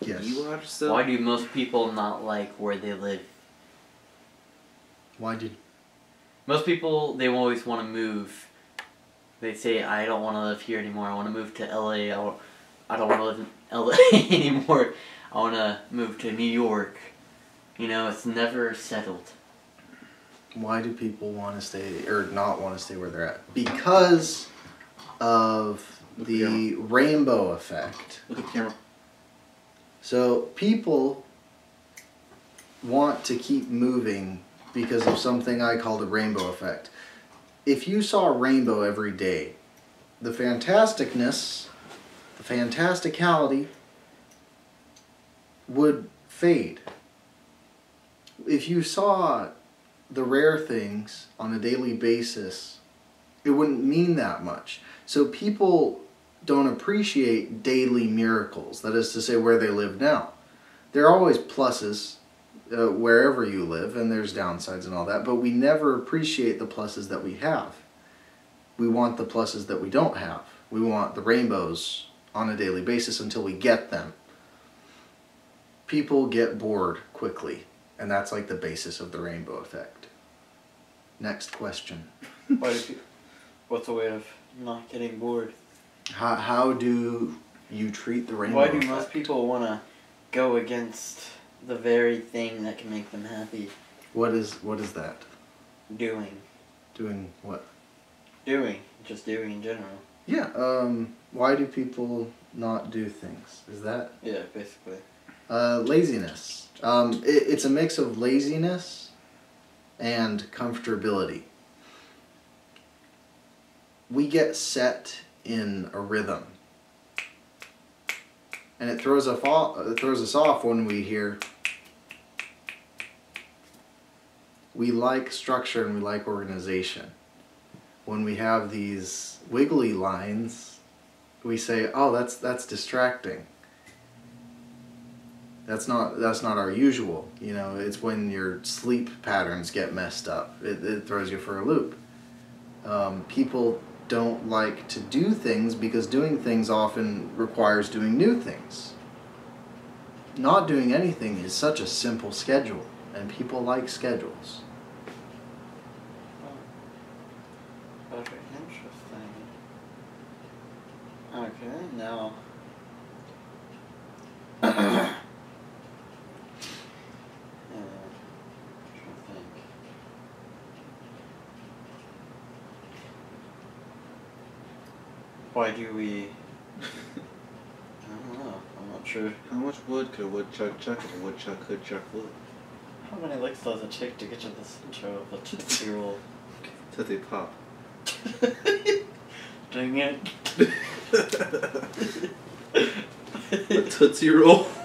Yes. You watch stuff. Why do most people not like where they live? Why did Most people they always want to move. They say I don't want to live here anymore. I want to move to LA. I, I don't want to live in LA anymore. I want to move to New York. You know, it's never settled. why do people want to stay or not want to stay where they're at? Because of the rainbow effect. Look at the camera. So people want to keep moving because of something I call the rainbow effect. If you saw a rainbow every day, the fantasticness, the fantasticality would fade. If you saw the rare things on a daily basis, it wouldn't mean that much. So people don't appreciate daily miracles. That is to say, where they live now. There are always pluses uh, wherever you live, and there's downsides and all that, but we never appreciate the pluses that we have. We want the pluses that we don't have. We want the rainbows on a daily basis until we get them. People get bored quickly, and that's like the basis of the rainbow effect. Next question. Why do people, what's a way of not getting bored? How, how do you treat the rainbow Why do effect? most people want to go against the very thing that can make them happy? What is what is that? Doing. Doing what? Doing. Just doing in general. Yeah. Um. Why do people not do things? Is that Yeah, basically. uh, laziness? Um. It, it's a mix of laziness and comfortability. We get set in a rhythm, and it throws us off. It throws us off when we hear. We like structure and we like organization. When we have these wiggly lines, we say, "Oh, that's that's distracting." That's not that's not our usual. You know, it's when your sleep patterns get messed up. It, it throws you for a loop. Um, people don't like to do things because doing things often requires doing new things. Not doing anything is such a simple schedule, and people like schedules. Okay, interesting. Okay, now. Uh, trying to think. Why do we? I don't know. I'm not sure. How much wood could a woodchuck chuck if a woodchuck could chuck wood? How many licks does it take to get to the center of a two-year-old? Till they pop. Dang it. a Tootsie Roll?